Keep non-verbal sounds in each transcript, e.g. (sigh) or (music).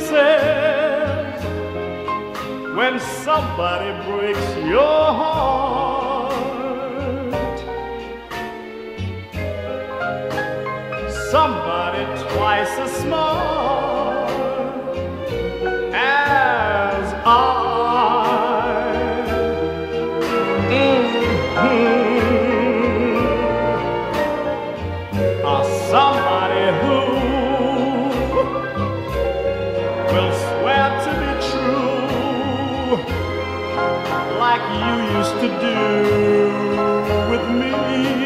says when somebody breaks your heart. Somebody twice as smart as I. like you used to do with me.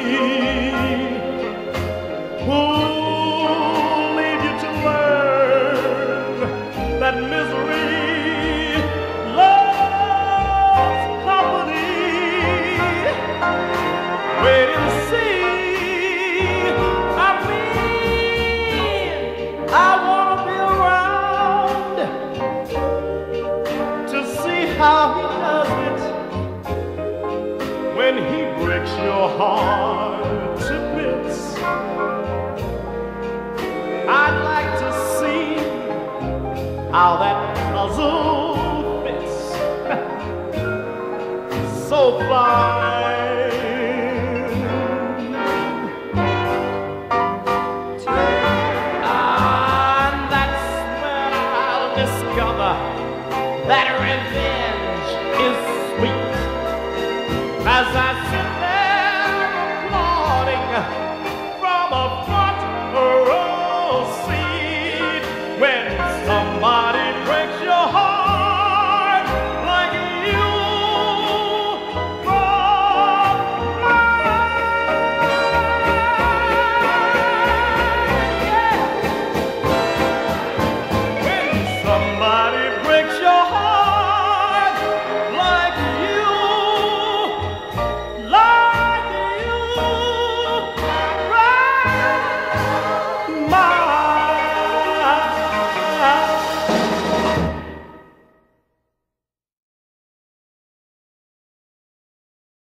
Breaks your heart to bits. I'd like to see how that puzzle fits (laughs) so fine. And ah, that's when I'll discover that revenge